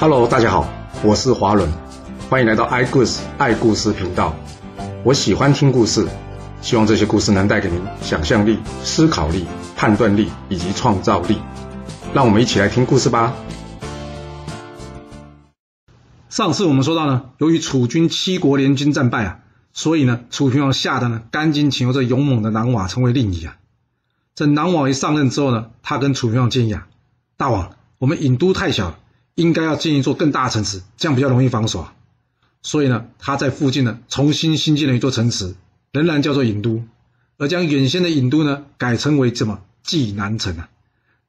Hello，大家好，我是华伦，欢迎来到爱故事爱故事频道。我喜欢听故事，希望这些故事能带给您想象力、思考力、判断力以及创造力。让我们一起来听故事吧。上次我们说到呢，由于楚军七国联军战败啊，所以呢，楚平王吓得呢，赶紧请求这勇猛的南瓦成为令尹啊。这南瓦一上任之后呢，他跟楚平王建议啊，大王，我们郢都太小了。应该要建一座更大城池，这样比较容易防守啊。所以呢，他在附近呢重新新建了一座城池，仍然叫做郢都，而将原先的郢都呢改称为什么济南城啊。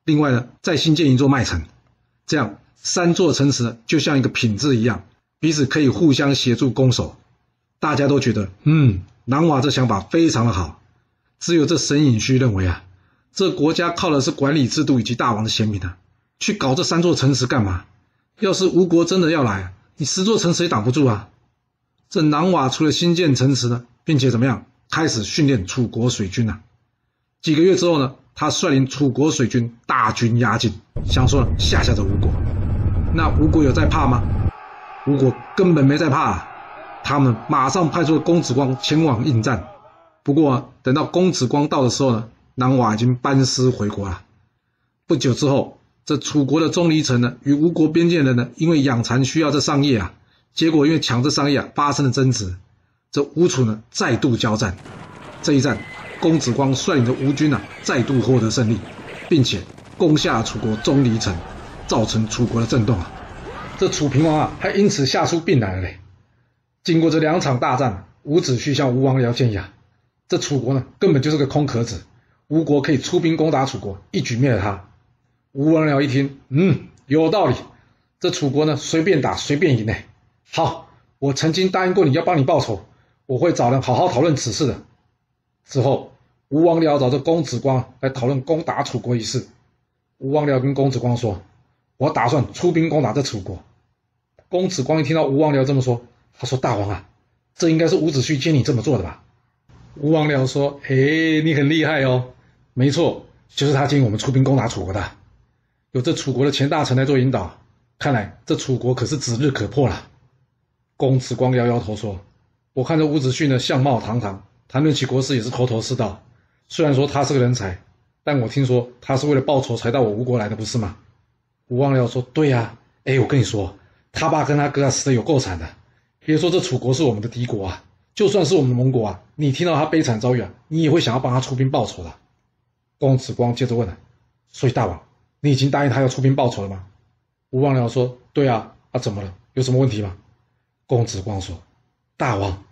另外呢，再新建一座麦城，这样三座城池呢就像一个品质一样，彼此可以互相协助攻守。大家都觉得，嗯，南瓦这想法非常的好。只有这沈尹戌认为啊，这国家靠的是管理制度以及大王的贤明啊，去搞这三座城池干嘛？要是吴国真的要来，你十座城池也挡不住啊！这南瓦除了新建城池呢，并且怎么样，开始训练楚国水军啊。几个月之后呢，他率领楚国水军大军压境，想说吓吓这吴国。那吴国有在怕吗？吴国根本没在怕，他们马上派出了公子光前往应战。不过等到公子光到的时候呢，南瓦已经班师回国了。不久之后。这楚国的钟离城呢，与吴国边界的呢，因为养蚕需要这桑叶啊，结果因为抢这桑叶啊，发生了争执。这吴楚呢，再度交战。这一战，公子光率领着吴军啊，再度获得胜利，并且攻下楚国钟离城，造成楚国的震动啊。这楚平王啊，还因此吓出病来了嘞。经过这两场大战，伍子胥向吴王僚建议啊，这楚国呢，根本就是个空壳子，吴国可以出兵攻打楚国，一举灭了他。吴王僚一听，嗯，有道理。这楚国呢，随便打随便赢呢。好，我曾经答应过你要帮你报仇，我会找人好好讨论此事的。之后，吴王僚找这公子光来讨论攻打楚国一事。吴王僚跟公子光说：“我打算出兵攻打这楚国。”公子光一听到吴王僚这么说，他说：“大王啊，这应该是伍子胥建议这么做的吧？”吴王僚说：“哎，你很厉害哦，没错，就是他建议我们出兵攻打楚国的。”有这楚国的前大臣来做引导，看来这楚国可是指日可破了。公子光摇摇头说：“我看这伍子胥呢，相貌堂堂，谈论起国事也是头头是道。虽然说他是个人才，但我听说他是为了报仇才到我吴国来的，不是吗？”吴王僚说：“对呀，哎，我跟你说，他爸跟他哥死的有够惨的。别说这楚国是我们的敌国啊，就算是我们的盟国啊，你听到他悲惨遭遇啊，你也会想要帮他出兵报仇的。”公子光接着问了：“所以大王？”你已经答应他要出兵报仇了吗？吴王僚说：“对啊，啊怎么了？有什么问题吗？”公子光说：“大王，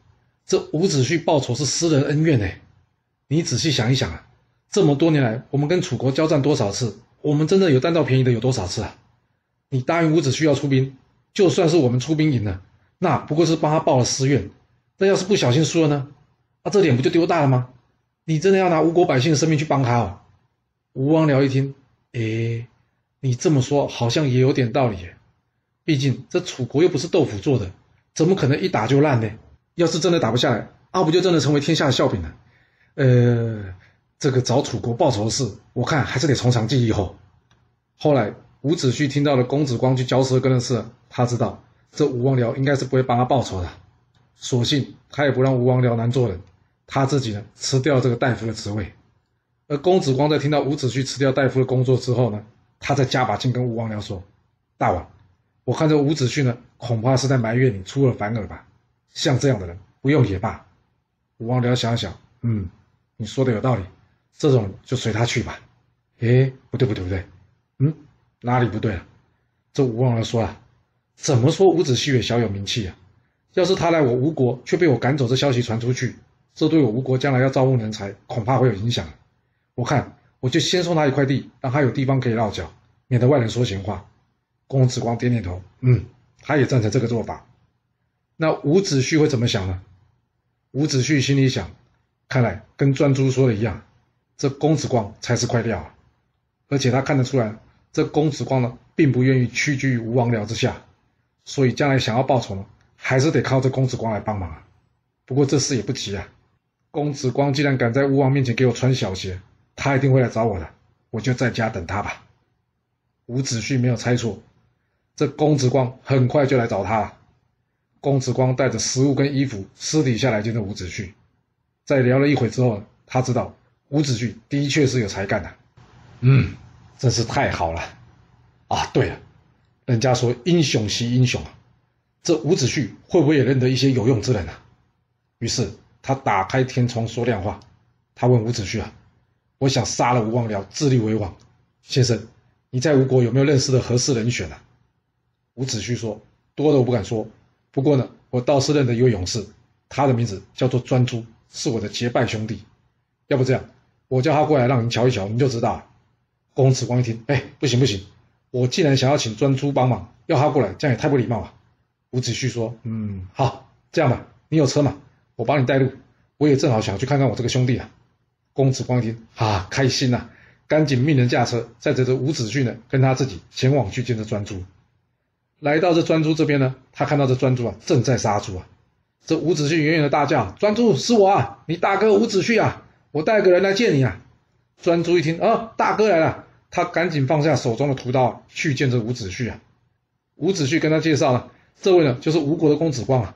这伍子胥报仇是私人恩怨呢。你仔细想一想啊，这么多年来，我们跟楚国交战多少次？我们真的有占到便宜的有多少次啊？你答应伍子胥要出兵，就算是我们出兵赢了，那不过是帮他报了私怨。那要是不小心输了呢？那这脸不就丢大了吗？你真的要拿吴国百姓的生命去帮他哦？”吴王僚一听。哎，你这么说好像也有点道理。毕竟这楚国又不是豆腐做的，怎么可能一打就烂呢？要是真的打不下来，阿不就真的成为天下的笑柄了？呃，这个找楚国报仇的事，我看还是得从长计议后。后来伍子胥听到了公子光去嚼舌根的事，他知道这吴王僚应该是不会帮他报仇的，索性他也不让吴王僚难做人，他自己呢辞掉这个大夫的职位。而公子光在听到伍子胥辞掉大夫的工作之后呢，他再加把劲跟吴王僚说：“大王，我看这伍子胥呢，恐怕是在埋怨你出尔反尔吧？像这样的人不用也罢。”吴王僚想想，嗯，你说的有道理，这种就随他去吧。哎，不对不对不对，嗯，哪里不对啊？这吴王僚说了，怎么说伍子胥也小有名气啊？要是他来我吴国却被我赶走，这消息传出去，这对我吴国将来要招募人才，恐怕会有影响。我看，我就先送他一块地，让他有地方可以落脚，免得外人说闲话。公子光点点头，嗯，他也赞成这个做法。那伍子胥会怎么想呢？伍子胥心里想，看来跟专诸说的一样，这公子光才是块料。而且他看得出来，这公子光呢，并不愿意屈居于吴王僚之下，所以将来想要报仇呢，还是得靠这公子光来帮忙啊。不过这事也不急啊，公子光既然敢在吴王面前给我穿小鞋。他一定会来找我的，我就在家等他吧。伍子胥没有猜错，这公子光很快就来找他了。公子光带着食物跟衣服，私底下来见的伍子胥。在聊了一会之后，他知道伍子胥的确是有才干的。嗯，真是太好了。啊，对了，人家说英雄惜英雄啊，这伍子胥会不会也认得一些有用之人啊？于是他打开天窗说亮话，他问伍子胥啊：“我想杀了吴王僚，自立为王。先生，你在吴国有没有认识的合适人选啊？”伍子胥说：“多的我不敢说。”不过呢，我倒是认得一位勇士，他的名字叫做专诸，是我的结拜兄弟。要不这样，我叫他过来让您瞧一瞧，您就知道了。公子光一听，哎，不行不行，我既然想要请专诸帮忙，要他过来，这样也太不礼貌了。伍子胥说，嗯，好，这样吧，你有车吗？我帮你带路，我也正好想去看看我这个兄弟啊。公子光听，啊，开心呐，赶紧命人驾车，载着这伍子胥呢，跟他自己前往去见这专诸。来到这专诸这边呢，他看到这专诸啊正在杀猪啊。这伍子胥远远的大叫：“专诸是我啊，你大哥伍子胥啊，我带个人来见你啊。”专诸一听啊，大哥来了，他赶紧放下手中的屠刀去见这伍子胥啊。伍子胥跟他介绍了，这位呢就是吴国的公子光啊。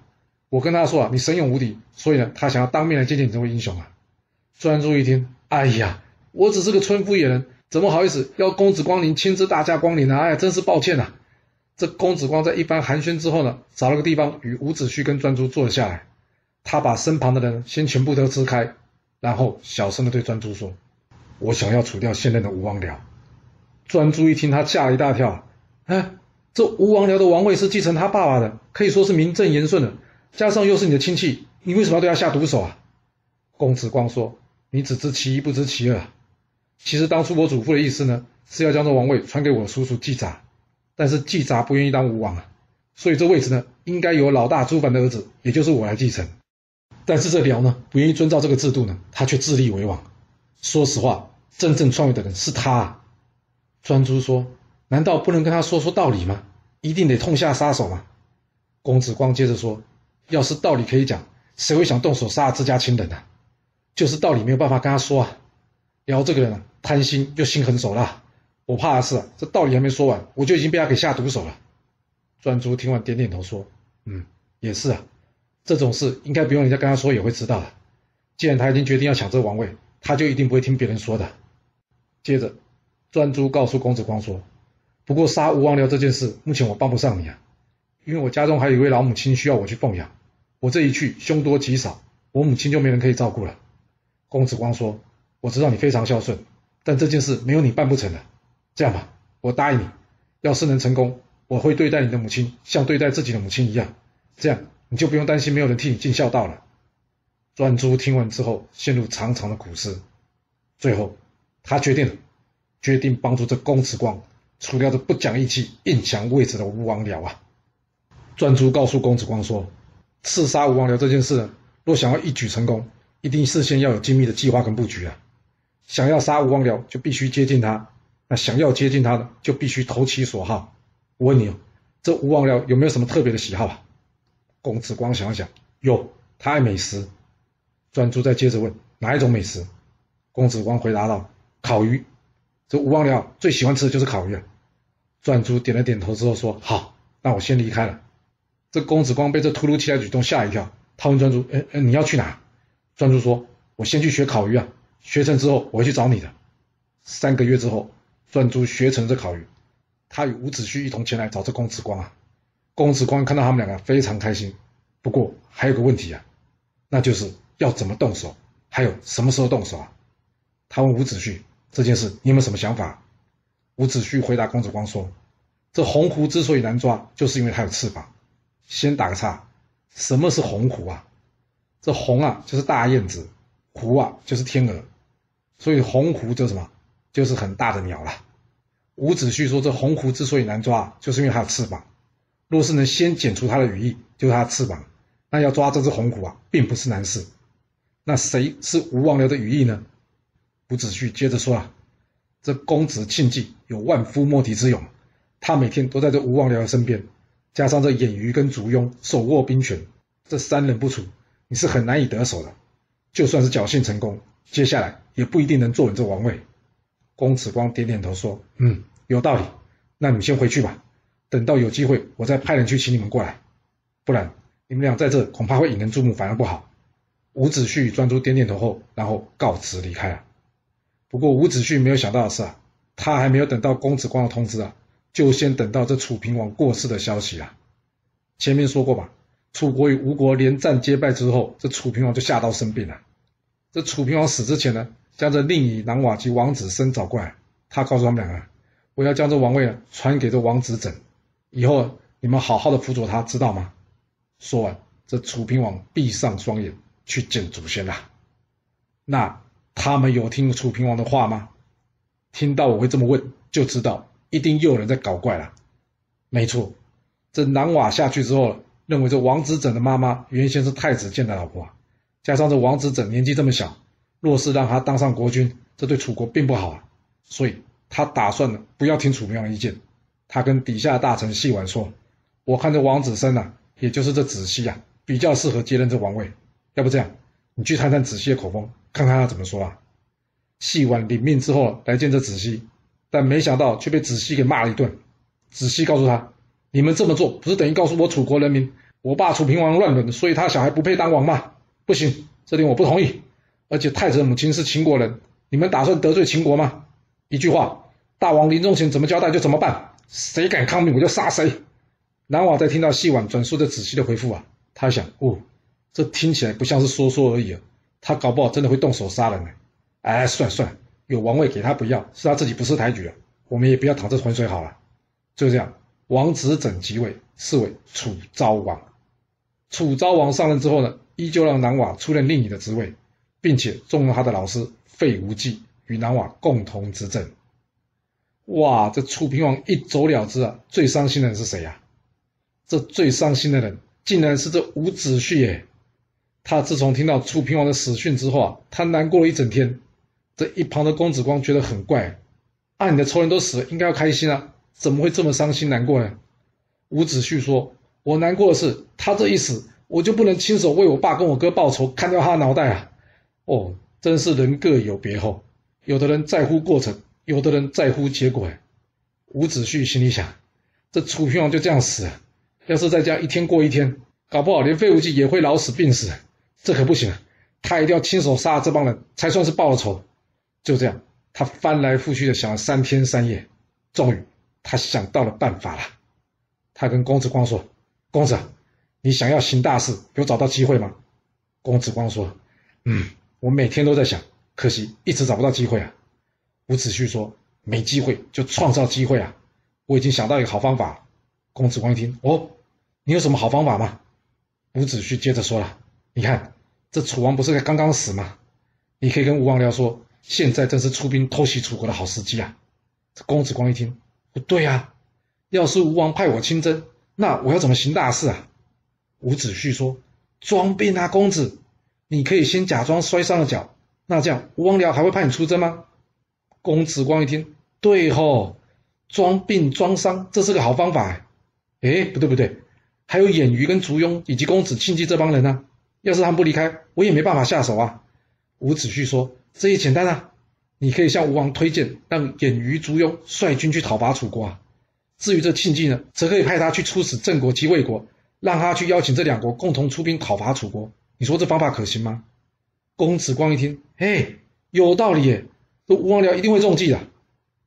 我跟他说啊，你神勇无敌，所以呢他想要当面来见见你这位英雄啊。专诸一听，哎呀，我只是个村夫野人，怎么好意思要公子光临亲自大驾光临呢？哎呀，真是抱歉呐。这公子光在一番寒暄之后呢，找了个地方与伍子胥跟专诸坐了下来。他把身旁的人先全部都支开，然后小声的对专诸说：“我想要除掉现任的吴王僚。”专诸一听，他吓了一大跳。哎，这吴王僚的王位是继承他爸爸的，可以说是名正言顺的，加上又是你的亲戚，你为什么要对他下毒手啊？公子光说：“你只知其一，不知其二。其实当初我祖父的意思呢，是要将这王位传给我叔叔季札。”但是季札不愿意当吴王啊，所以这位置呢，应该由老大朱凡的儿子，也就是我来继承。但是这辽呢，不愿意遵照这个制度呢，他却自立为王。说实话，真正创业的人是他。啊专诸说：“难道不能跟他说说道理吗？一定得痛下杀手吗？”公子光接着说：“要是道理可以讲，谁会想动手杀自家亲人呢？就是道理没有办法跟他说啊。辽这个人啊，贪心又心狠手辣。”我怕的是，这道理还没说完，我就已经被他给下毒手了。专诸听完点点头说：“嗯，也是啊，这种事应该不用人家跟他说也会知道的。既然他已经决定要抢这个王位，他就一定不会听别人说的。”接着，专诸告诉公子光说：“不过杀吴王僚这件事，目前我帮不上你啊，因为我家中还有一位老母亲需要我去奉养，我这一去凶多吉少，我母亲就没人可以照顾了。”公子光说：“我知道你非常孝顺，但这件事没有你办不成的。”这样吧，我答应你，要是能成功，我会对待你的母亲像对待自己的母亲一样，这样你就不用担心没有人替你尽孝道了。专诸听完之后，陷入长长的苦思，最后他决定了，决定帮助这公子光除掉这不讲义气、硬抢位置的吴王僚啊。专诸告诉公子光说，刺杀吴王僚这件事，若想要一举成功，一定事先要有精密的计划跟布局啊。想要杀吴王僚，就必须接近他。那想要接近他的，就必须投其所好。我问你哦，这吴王僚有没有什么特别的喜好啊？公子光想了想，有，他爱美食。专诸再接着问，哪一种美食？公子光回答道：烤鱼。这吴王僚最喜欢吃的就是烤鱼。啊专诸点了点头之后说：好，那我先离开了。这公子光被这突如其来举动吓一跳，他问专诸：哎哎，你要去哪？专诸说：我先去学烤鱼啊，学成之后我会去找你的。三个月之后。专诸学成这烤鱼，他与伍子胥一同前来找这公子光啊。公子光看到他们两个非常开心，不过还有个问题啊，那就是要怎么动手，还有什么时候动手啊？他问伍子胥这件事，你有没有什么想法？伍子胥回答公子光说：“这红狐之所以难抓，就是因为它有翅膀。”先打个岔，什么是红狐啊？这红啊就是大燕子，狐啊就是天鹅，所以红狐叫什么？就是很大的鸟了。伍子胥说：“这红狐之所以难抓，就是因为它有翅膀。若是能先剪除它的羽翼，就是它的翅膀，那要抓这只红狐啊，并不是难事。那谁是吴王僚的羽翼呢？”伍子胥接着说啊：“这公子庆忌有万夫莫敌之勇，他每天都在这吴王僚的身边，加上这偃瑜跟烛庸手握兵权，这三人不除，你是很难以得手的。就算是侥幸成功，接下来也不一定能坐稳这王位。”公子光点点头说：“嗯，有道理。那你们先回去吧。等到有机会，我再派人去请你们过来，不然你们俩在这恐怕会引人注目，反而不好。”伍子胥与专诸点点头后，然后告辞离开了。不过伍子胥没有想到的是啊，他还没有等到公子光的通知啊，就先等到这楚平王过世的消息了。前面说过吧，楚国与吴国连战皆败之后，这楚平王就下刀生病了。这楚平王死之前呢，将这令尹南瓦及王子申找过来，他告诉他们两个，我要将这王位传给这王子整，以后你们好好的辅佐他，知道吗？说完，这楚平王闭上双眼。去见祖先了。那他们有听楚平王的话吗？听到我会这么问，就知道一定又有人在搞怪了。没错，这南瓦下去之后，认为这王子整的妈妈原先是太子建的老婆，加上这王子整年纪这么小，若是让他当上国君，这对楚国并不好啊。所以他打算，不要听楚平王意见。他跟底下大臣细婉说：“我看这王子生啊，也就是这子熙啊，比较适合接任这王位。”要不这样，你去探探子熙的口风，看看他怎么说啊？细婉领命之后来见这子熙，但没想到却被子熙给骂了一顿。子熙告诉他：“你们这么做，不是等于告诉我楚国人民，我爸楚平王乱伦，所以他小孩不配当王吗？不行，这点我不同意。而且太子的母亲是秦国人，你们打算得罪秦国吗？一句话，大王临终前怎么交代就怎么办，谁敢抗命我就杀谁。”南瓦在听到细婉转述的子熙的回复啊，他想：哦。这听起来不像是说说而已啊，他搞不好真的会动手杀人呢。哎，算算，有王位给他不要，是他自己不识抬举了，我们也不要淌这浑水好了。就这样，王子整即位，是为楚昭王。楚昭王上任之后呢，依旧让南瓦出任令尹的职位，并且重用他的老师费无忌与南瓦共同执政。哇，这楚平王一走了之啊，最伤心的人是谁呀？这最伤心的人竟然是这伍子胥耶！他自从听到楚平王的死讯之后啊，他难过了一整天。这一旁的公子光觉得很怪，啊，你的仇人都死了，应该要开心啊，怎么会这么伤心难过呢？伍子胥说：“我难过的是，他这一死，我就不能亲手为我爸跟我哥报仇，砍掉他的脑袋啊！”哦，真是人各有别厚，有的人在乎过程，有的人在乎结果。伍子胥心里想：这楚平王就这样死了，要是在家一天过一天，搞不好连费无忌也会老死病死。这可不行，他一定要亲手杀了这帮人，才算是报了仇。就这样，他翻来覆去的想了三天三夜，终于他想到了办法了。他跟公子光说：“公子，你想要行大事，有找到机会吗？”公子光说：“嗯，我每天都在想，可惜一直找不到机会啊。”伍子胥说：“没机会就创造机会啊！我已经想到一个好方法。”公子光一听：“哦，你有什么好方法吗？”伍子胥接着说了。你看，这楚王不是刚刚死吗？你可以跟吴王僚说，现在正是出兵偷袭楚国的好时机啊！公子光一听，不对啊，要是吴王派我亲征，那我要怎么行大事啊？伍子胥说：“装病啊，公子，你可以先假装摔伤了脚，那这样吴王僚还会派你出征吗？”公子光一听，对吼，装病装伤，这是个好方法。哎，不对不对，还有偃瑜跟烛庸以及公子庆忌这帮人呢。要是他们不离开，我也没办法下手啊。伍子胥说：“这也简单啊，你可以向吴王推荐，让偃瑜、烛庸率军去讨伐楚国啊。至于这庆忌呢，则可以派他去出使郑国及魏国，让他去邀请这两国共同出兵讨伐楚国。你说这方法可行吗？”公子光一听，嘿，有道理耶，这吴王僚一定会中计的。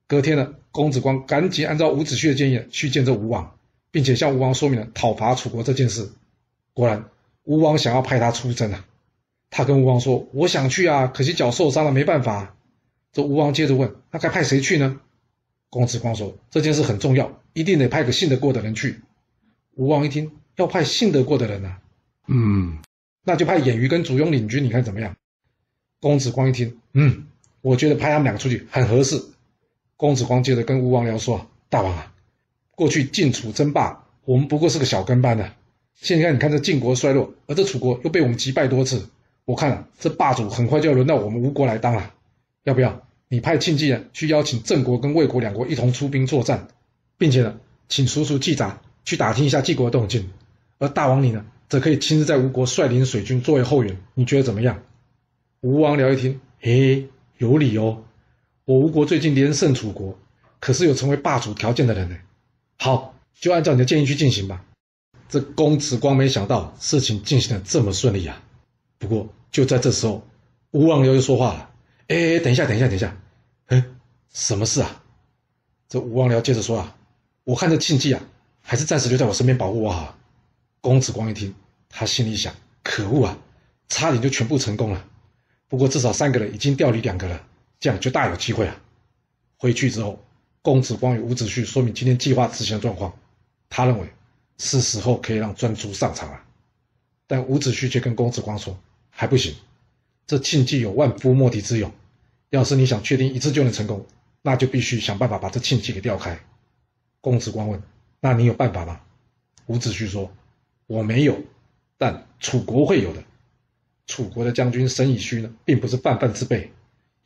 隔天呢，公子光赶紧按照伍子胥的建议去见这吴王，并且向吴王说明了讨伐楚国这件事。果然。吴王想要派他出征啊，他跟吴王说：“我想去啊，可惜脚受伤了，没办法。”这吴王接着问：“那该派谁去呢？”公子光说：“这件事很重要，一定得派个信得过的人去。”吴王一听，要派信得过的人啊，嗯，那就派偃瑜跟祖庸领军，你看怎么样？公子光一听，嗯，我觉得派他们两个出去很合适。公子光接着跟吴王僚说：“大王啊，过去晋楚争霸，我们不过是个小跟班的。”现在你看这晋国衰落，而这楚国又被我们击败多次，我看啊，这霸主很快就要轮到我们吴国来当了。要不要你派庆忌啊去邀请郑国跟魏国两国一同出兵作战，并且呢，请叔叔季札去打听一下晋国的动静，而大王你呢，则可以亲自在吴国率领水军作为后援，你觉得怎么样？吴王僚一听，嘿，有理哦，我吴国最近连胜楚国，可是有成为霸主条件的人呢。好，就按照你的建议去进行吧。这公子光没想到事情进行的这么顺利啊！不过就在这时候，吴王僚又说话了：“哎，等一下，等一下，等一下，哎，什么事啊？”这吴王僚接着说啊：“我看这庆忌啊，还是暂时留在我身边保护我好。”公子光一听，他心里想：“可恶啊，差点就全部成功了。不过至少三个人已经调离两个了，这样就大有机会了。”回去之后，公子光与伍子胥说明今天计划执行的状况，他认为。是时候可以让专诸上场了，但伍子胥却跟公子光说还不行，这庆忌有万夫莫敌之勇，要是你想确定一次就能成功，那就必须想办法把这庆忌给调开。公子光问：“那你有办法吗？”伍子胥说：“我没有，但楚国会有的。楚国的将军申以虚呢，并不是泛泛之辈，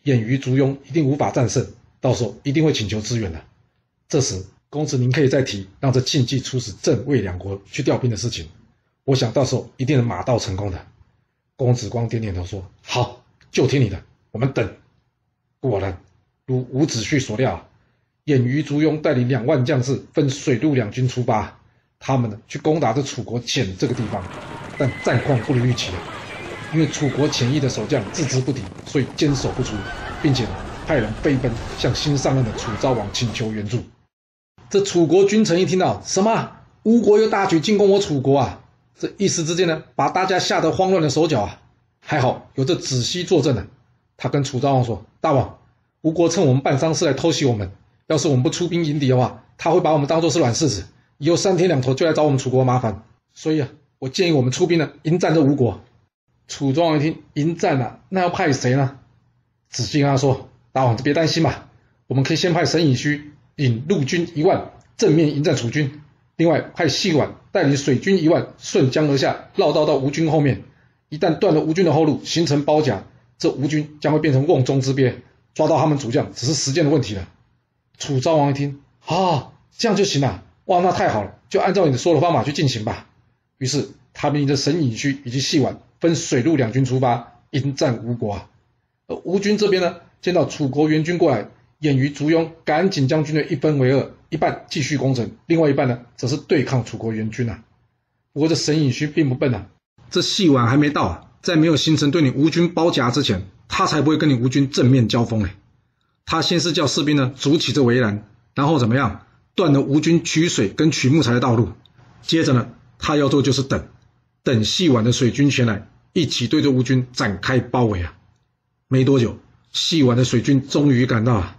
眼于烛庸一定无法战胜，到时候一定会请求支援的。这时。”公子，您可以再提让这庆忌出使郑魏两国去调兵的事情，我想到时候一定能马到成功的。公子光点点头说：“好，就听你的，我们等。”果然，如伍子胥所料，偃于烛庸带领两万将士分水陆两军出发，他们呢去攻打这楚国潜这个地方，但战况不如预期，因为楚国潜翼的守将自知不敌，所以坚守不出，并且派人飞奔向新上任的楚昭王请求援助。这楚国君臣一听到什么吴国又大举进攻我楚国啊，这一时之间呢，把大家吓得慌乱的手脚啊。还好有这子西坐镇呢，他跟楚昭王说：“大王，吴国趁我们办丧事来偷袭我们，要是我们不出兵迎敌的话，他会把我们当做是软柿子，以后三天两头就来找我们楚国麻烦。所以啊，我建议我们出兵呢，迎战这吴国。”楚庄王一听迎战啊，那要派谁呢？子西跟他说：“大王，别担心嘛，我们可以先派沈以虚。”引陆军一万正面迎战楚军，另外派细管带领水军一万顺江而下，绕道到吴军后面。一旦断了吴军的后路，形成包夹，这吴军将会变成瓮中之鳖，抓到他们主将只是时间的问题了。楚昭王一听，啊，这样就行了，哇，那太好了，就按照你说的方法去进行吧。于是他命令着沈尹虚以及细管分水陆两军出发迎战吴国。而吴军这边呢，见到楚国援军过来。偃于烛庸，赶紧将军队一分为二，一半继续攻城，另外一半呢，则是对抗楚国援军啊。不过这沈尹虚并不笨啊，这细晚还没到啊，在没有形成对你吴军包夹之前，他才不会跟你吴军正面交锋嘞。他先是叫士兵呢筑起这围栏，然后怎么样，断了吴军取水跟取木材的道路。接着呢，他要做就是等，等细晚的水军前来，一起对着吴军展开包围啊。没多久，细晚的水军终于赶到了。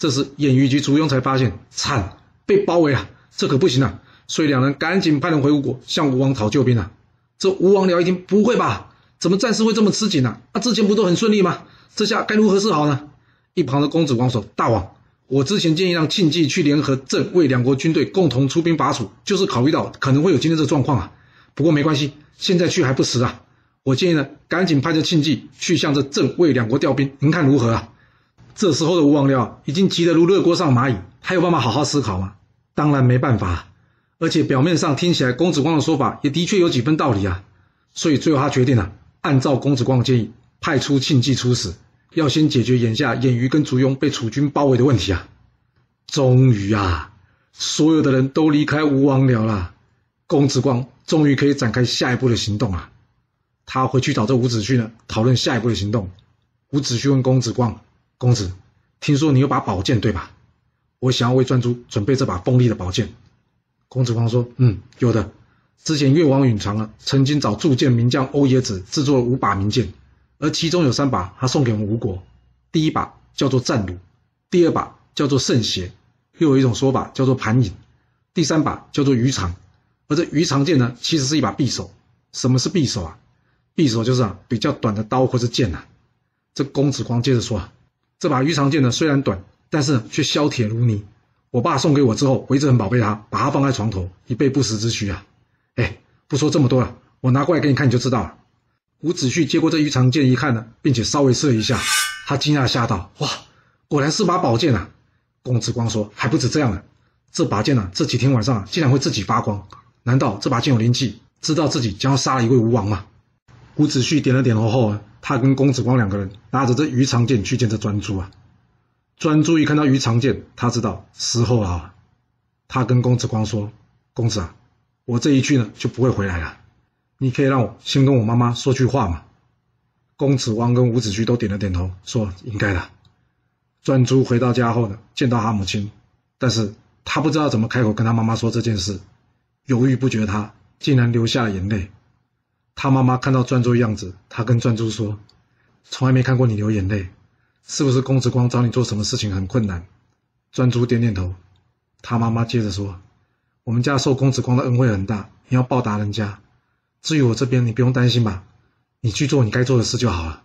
这时，偃于及烛庸才发现惨，被包围啊，这可不行啊！所以两人赶紧派人回吴国，向吴王讨救兵啊。这吴王僚一听，不会吧？怎么战事会这么吃紧呢？啊，之前不都很顺利吗？这下该如何是好呢？一旁的公子光说：“大王，我之前建议让庆忌去联合郑魏两国军队共同出兵伐楚，就是考虑到可能会有今天这状况啊。不过没关系，现在去还不迟啊。我建议呢，赶紧派这庆忌去向这郑魏两国调兵，您看如何啊？”这时候的吴王僚已经急得如热锅上蚂蚁，还有办法好好思考吗？当然没办法。而且表面上听起来公子光的说法也的确有几分道理啊。所以最后他决定了，按照公子光的建议，派出庆忌出使，要先解决眼下偃于跟烛庸被楚军包围的问题啊。终于啊，所有的人都离开吴王僚了，公子光终于可以展开下一步的行动啊。他回去找这伍子胥呢，讨论下一步的行动。伍子胥问公子光。公子，听说你有把宝剑对吧？我想要为专诸准备这把锋利的宝剑。公子光说：“嗯，有的。之前越王允长啊，曾经找铸剑名将欧冶子制作了五把名剑，而其中有三把他送给我们吴国。第一把叫做战弩，第二把叫做圣邪，又有一种说法叫做盘引，第三把叫做鱼肠。而这鱼肠剑呢，其实是一把匕首。什么是匕首啊？匕首就是啊比较短的刀或是剑呐。这公子光接着说啊。”这把鱼肠剑呢，虽然短，但是却削铁如泥。我爸送给我之后，我一直很宝贝它，把它放在床头，以备不时之需啊。哎，不说这么多了，我拿过来给你看，你就知道了。伍子胥接过这鱼肠剑一看呢，并且稍微试了一下，他惊讶吓道：“哇，果然是把宝剑啊！”公子光说：“还不止这样呢，这把剑呢，这几天晚上竟然会自己发光。难道这把剑有灵气，知道自己将要杀了一位吴王吗？”伍子胥点了点头后。他跟公子光两个人拿着这鱼肠剑去见这专诸啊。专诸一看到鱼肠剑，他知道时候了。他跟公子光说：“公子啊，我这一去呢就不会回来了，你可以让我先跟我妈妈说句话嘛。公子光跟伍子胥都点了点头，说应该的。专诸回到家后呢，见到他母亲，但是他不知道怎么开口跟他妈妈说这件事，犹豫不决，他竟然流下了眼泪。他妈妈看到专诸的样子，他跟专诸说：“从来没看过你流眼泪，是不是公子光找你做什么事情很困难？”专诸点点头。他妈妈接着说：“我们家受公子光的恩惠很大，你要报答人家。至于我这边，你不用担心吧。”你去做你该做的事就好了。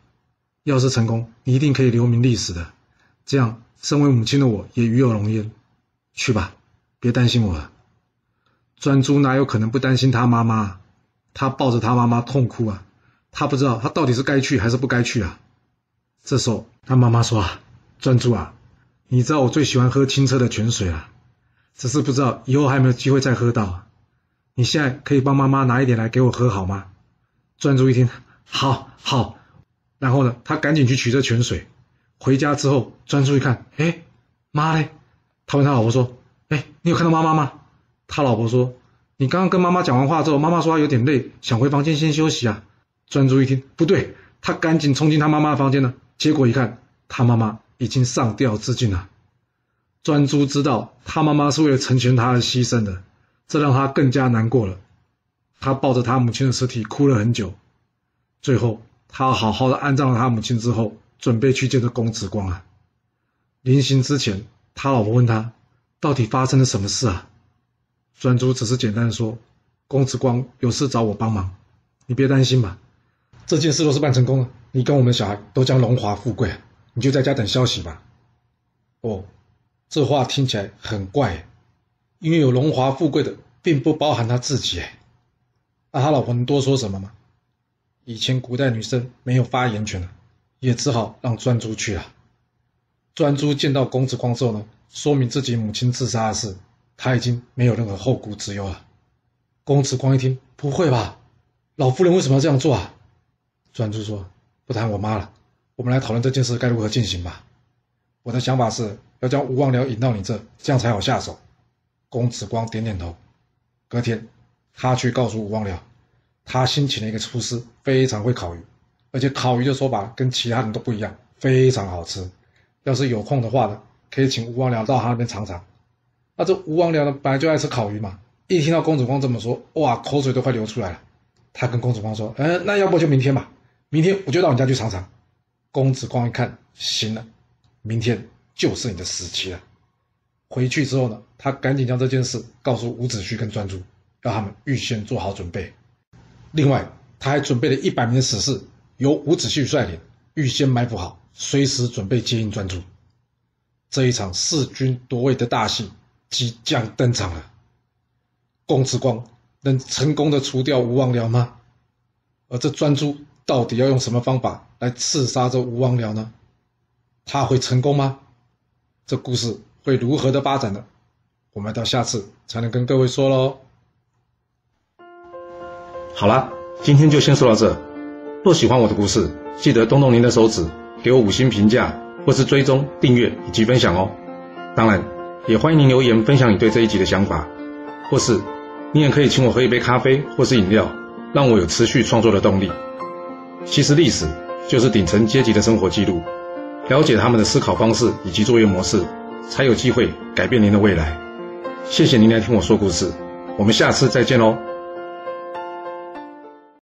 要是成功，你一定可以留名历史的。这样，身为母亲的我也与有荣焉。去吧，别担心我了。专诸哪有可能不担心他妈妈？他抱着他妈妈痛哭啊！他不知道他到底是该去还是不该去啊。这时候，他妈妈说：“啊，专注啊，你知道我最喜欢喝清澈的泉水啊，只是不知道以后还有没有机会再喝到。你现在可以帮妈妈拿一点来给我喝好吗？”专注一听。好好，然后呢，他赶紧去取这泉水。回家之后，专注一看，哎，妈嘞！他问他老婆说：“哎，你有看到妈妈吗？”他老婆说：“你刚刚跟妈妈讲完话之后，妈妈说她有点累，想回房间先休息啊。”专注一听，不对，他赶紧冲进他妈妈的房间呢。结果一看，他妈妈已经上吊自尽了。专诸知道他妈妈是为了成全他而牺牲的，这让他更加难过了。他抱着他母亲的尸体哭了很久。最后，他好好的安葬了他母亲之后，准备去见这公子光啊。临行之前，他老婆问他，到底发生了什么事啊？专诸只是简单的说，公子光有事找我帮忙，你别担心吧，这件事若是办成功了，你跟我们小孩都将荣华富贵，你就在家等消息吧。哦，这话听起来很怪，因为有荣华富贵的，并不包含他自己哎。那他老婆能多说什么吗？以前古代女生没有发言权，也只好让专诸去了。专诸见到公子光之后呢，说明自己母亲自杀的事，他已经没有任何后顾之忧了。公子光一听，不会吧，老夫人为什么要这样做啊？专诸说：“不谈我妈了，我们来讨论这件事该如何进行吧。我的想法是要将吴王僚引到你这，这样才好下手。”公子光点点头。隔天，他去告诉吴王僚。他新请了一个厨师，非常会烤鱼，而且烤鱼的手法跟其他人都不一样，非常好吃。要是有空的话呢，可以请吴王僚到他那边尝尝。那这吴王僚呢，本来就爱吃烤鱼嘛，一听到公子光这么说，哇，口水都快流出来了。他跟公子光说：“嗯，那要不就明天吧，明天我就到你家去尝尝。”公子光一看，行了，明天就是你的死期了。回去之后呢，他赶紧将这件事告诉伍子胥跟专诸，让他们预先做好准备。另外，他还准备了一百名死士，由伍子胥率领，预先埋伏好，随时准备接应专诸。这一场弑君夺位的大戏即将登场了。公子光能成功的除掉吴王僚吗？而这专诸到底要用什么方法来刺杀这吴王僚呢？他会成功吗？这故事会如何的发展呢？我们到下次才能跟各位说喽。好了，今天就先说到这。若喜欢我的故事，记得动动您的手指，给我五星评价，或是追踪、订阅以及分享哦。当然，也欢迎您留言分享你对这一集的想法，或是你也可以请我喝一杯咖啡或是饮料，让我有持续创作的动力。其实历史就是顶层阶级的生活记录，了解他们的思考方式以及作业模式，才有机会改变您的未来。谢谢您来听我说故事，我们下次再见喽。